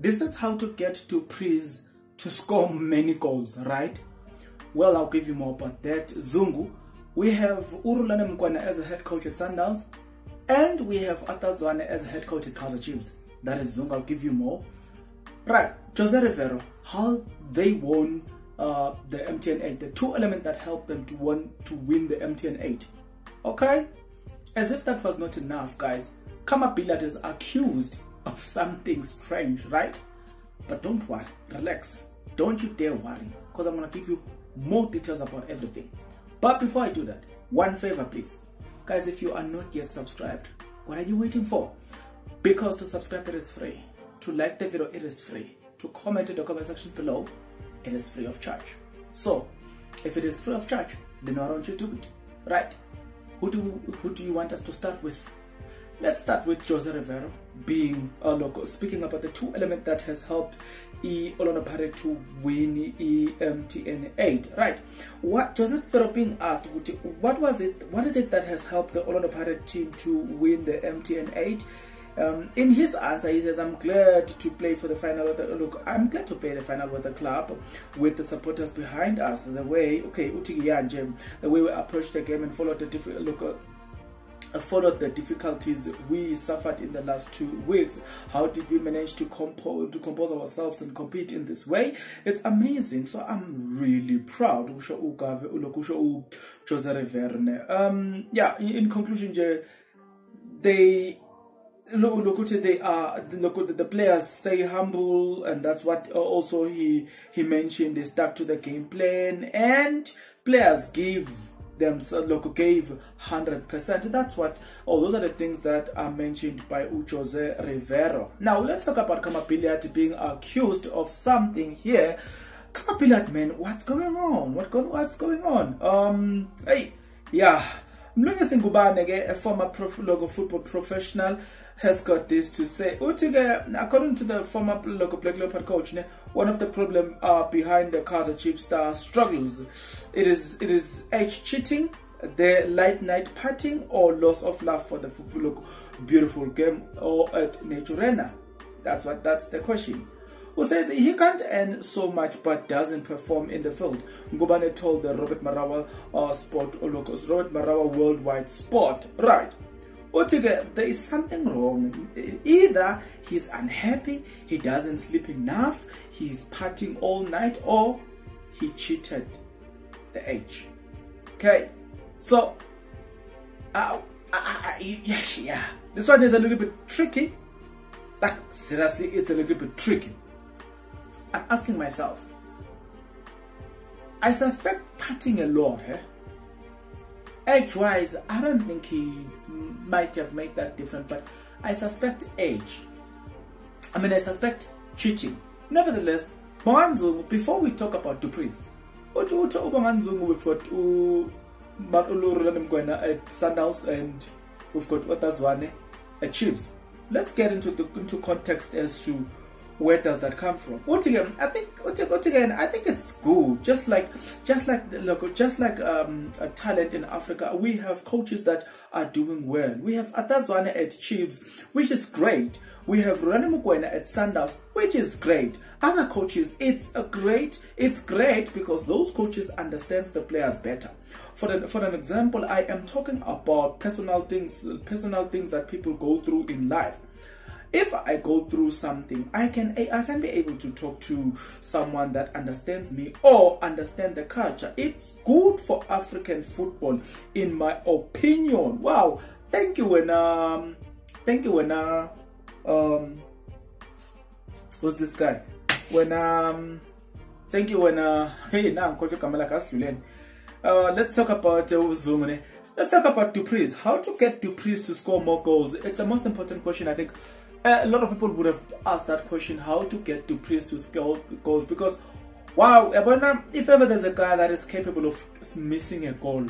this is how to get du Preez to score many goals, right? Well, I'll give you more about that. Zungu, we have Urulane Mokwena as a head coach at Sundowns, and we have Arthur Zwane as a head coach at Kaizer Chiefs. That is Zungu, I'll give you more. Right, Jose Riveiro, how they won uh, the MTN 8, the two elements that helped them to win, to win the MTN 8. Okay? As if that was not enough, guys, Billiat is accused of something strange, right? But don't worry, relax. Don't you dare worry, because I'm going to give you more details about everything. But before I do that, one favor, please. Guys, if you are not yet subscribed, what are you waiting for? Because to subscribe, it is free. To like the video, it is free. To comment in the comment section below, it is free of charge. So, if it is free of charge, then why don't you do it? Right? Who do, who do you want us to start with? Let's start with Jose Riveiro being a local. Speaking about the two elements that has helped E Pirates to win E MTN 8. Right. What Jose Riveiro being asked, what was it? What is it that has helped the Pirates team to win the MTN 8? Um, in his answer, he says, I'm glad to play for the final. The, look, I'm glad to play the final with the club, with the supporters behind us. The way, okay, Utiyan Jim, the way we approached the game and followed the different look. Uh, followed the difficulties we suffered in the last two weeks. How did we manage to compose to compose ourselves and compete in this way? It's amazing. So I'm really proud. Um, yeah. In conclusion, they look, they are look the players stay humble and that's what also he he mentioned they stuck to the game plan and players give themselves look gave 100% that's what oh those are the things that are mentioned by Jose Riveiro. Now let's talk about Khama Billiat being accused of something here. Khama Billiat man what's going on? What go, what's going on? Um hey yeah Mlungisi Ngubane a former prof, logo football professional has got this to say. according to the former local Black Leopard coach, one of the problem uh, behind the Kaizer Chiefs star struggles, it is it is age cheating, the late night partying, or loss of love for the football beautiful game or at Naturena. That's what that's the question. Who says he can't earn so much but doesn't perform in the field? Ngubane told the Robert Marawa uh, Sport or Locos, Robert Marawa Worldwide Sport. Right. Altogether, there is something wrong. Either he's unhappy, he doesn't sleep enough, he's partying all night, or he cheated the age. Okay, so uh, uh, uh, yeah, yeah, this one is a little bit tricky. Like seriously, it's a little bit tricky. I'm asking myself. I suspect partying a lot, eh? age wise i don't think he might have made that difference but i suspect age i mean i suspect cheating nevertheless Bongani Zungu, before we talk about du Preez uthi uthi ubanganzungu we've got umaruluru mgwena at Sundowns and we've got otazwane at chiefs let's get into the into context as to where does that come from? Again i think again i think it's good just like just like look just like um, a talent in africa we have coaches that are doing well. We have Arthur Zwane at chiefs which is great. We have Rani Mokwena at Sundowns, which is great. Other coaches, it's a great, it's great because those coaches understands the players better. For an, for an example, I am talking about personal things, personal things that people go through in life if i go through something i can i can be able to talk to someone that understands me or understand the culture. It's good for african football in my opinion. Wow. Thank you when um thank you when uh um who's this guy? When um thank you when uh hey now i'm coach kamala kasluleni uh let's talk about uh, let's talk about du Preez. How to get du Preez to score more goals? It's the most important question i think a lot of people would have asked that question how to get du Preez to score goals because wow if ever there's a guy that is capable of missing a goal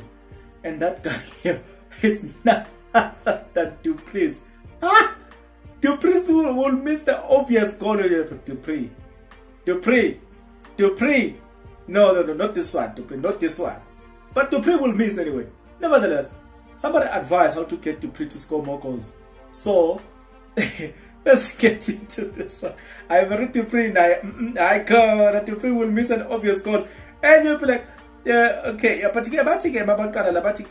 and that guy here is not that du Preez ah! Dupree will, will miss the obvious goal du Preez du Preez du Preez no no no not this one du Preez not this one. But du Preez will miss anyway. Nevertheless somebody advise how to get du Preez to score more goals. So let's get into this one. I've already Dupree now. I I can't. Dupree will miss an obvious goal. And you'll be like, yeah, okay, yeah, but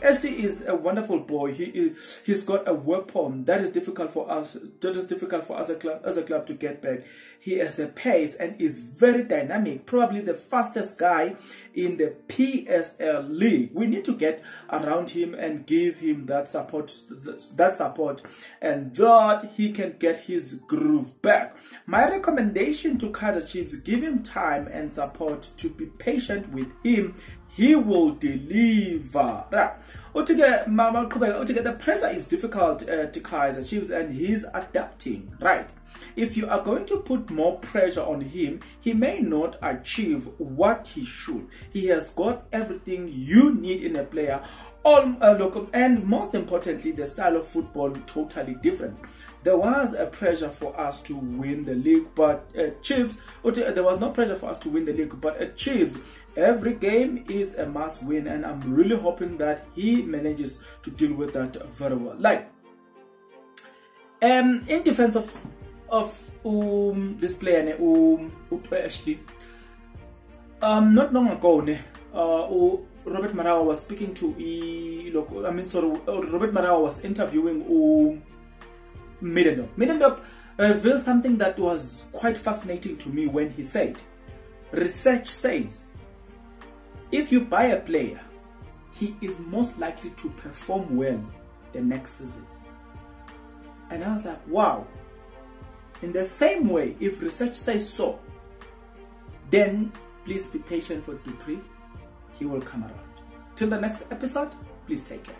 Ashley is a wonderful boy. He is, he's got a weapon that is difficult for us. That is difficult for us as a club as a club to get back. He has a pace and is very dynamic. Probably the fastest guy in the PSL league. We need to get around him and give him that support. That support, and that he can get his groove back. My recommendation to Kaizer Chiefs: give him time and support to be patient with him he will deliver. Right. Uthi ke the pressure is difficult uh, to Kaizer Chiefs and he's adapting. Right. If you are going to put more pressure on him he may not achieve what he should. He has got everything you need in a player. All uh, look, and most importantly the style of football totally different there was a pressure for us to win the league, but uh, Chiefs, there was no pressure for us to win the league, but at Chiefs, every game is a must win, and I'm really hoping that he manages to deal with that very well. Like, um, in defense of of um this player, um, actually, um, not long ago, uh, Robert Marawa was speaking to I mean, sorry, Robert Marawa was interviewing um Middendorp. Middendorp uh, revealed something that was quite fascinating to me when he said, research says, if you buy a player, he is most likely to perform well the next season. And I was like, wow. In the same way, if research says so, then please be patient for Dupree. He will come around. Till the next episode, please take care.